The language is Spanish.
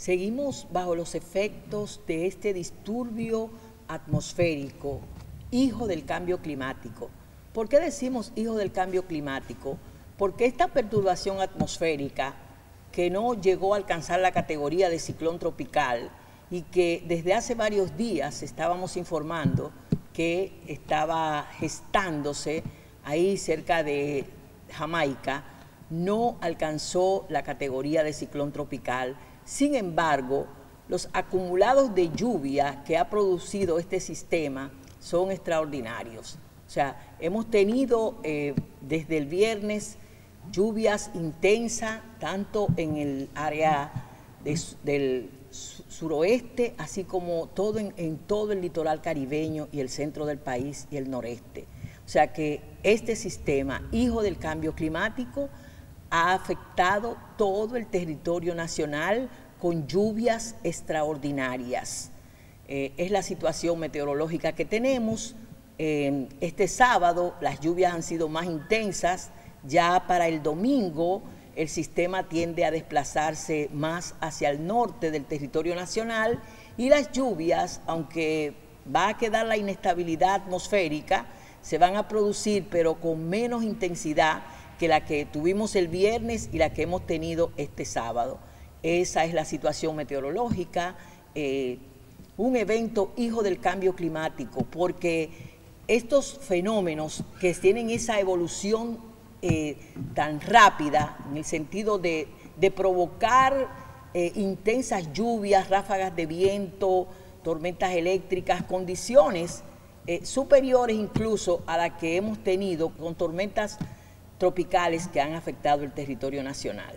Seguimos bajo los efectos de este disturbio atmosférico, hijo del cambio climático. ¿Por qué decimos hijo del cambio climático? Porque esta perturbación atmosférica, que no llegó a alcanzar la categoría de ciclón tropical y que desde hace varios días estábamos informando que estaba gestándose ahí cerca de Jamaica, no alcanzó la categoría de ciclón tropical. Sin embargo, los acumulados de lluvia que ha producido este sistema son extraordinarios. O sea, hemos tenido eh, desde el viernes lluvias intensas, tanto en el área del suroeste, así como todo en todo el litoral caribeño y el centro del país y el noreste. O sea que este sistema, hijo del cambio climático, ha afectado todo el territorio nacional con lluvias extraordinarias. Eh, es la situación meteorológica que tenemos. este sábado las lluvias han sido más intensas. Ya para el domingo el sistema tiende a desplazarse más hacia el norte del territorio nacional y las lluvias, aunque va a quedar la inestabilidad atmosférica, se van a producir pero con menos intensidad que la que tuvimos el viernes y la que hemos tenido este sábado. Esa es la situación meteorológica, eh, un evento hijo del cambio climático, porque estos fenómenos que tienen esa evolución eh, tan rápida, en el sentido de, provocar eh, intensas lluvias, ráfagas de viento, tormentas eléctricas, condiciones superiores incluso a las que hemos tenido con tormentas tropicales que han afectado el territorio nacional.